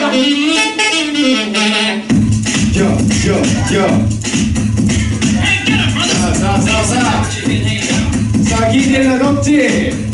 Yo, yo, yo. Hey, get up, brother. 자, 자, 자, 자. 자, 기대가 높지.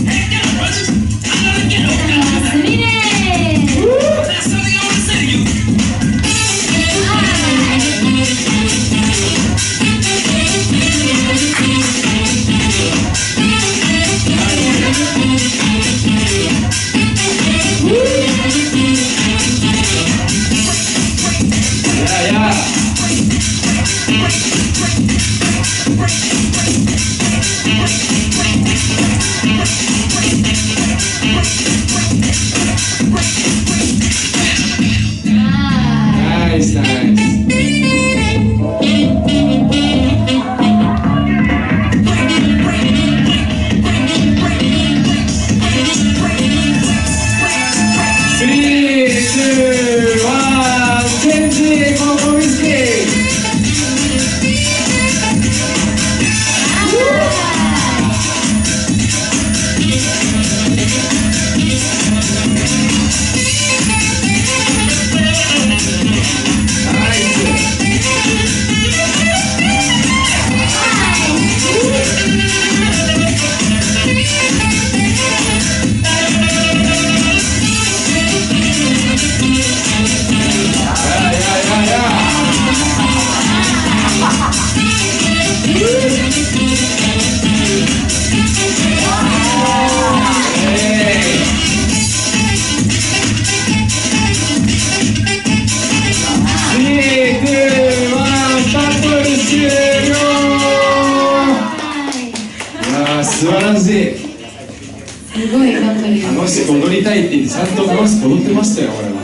素晴らしい。すごい頑張りま楽しく踊りたいって言ってちゃんと楽しく踊ってましたよ俺は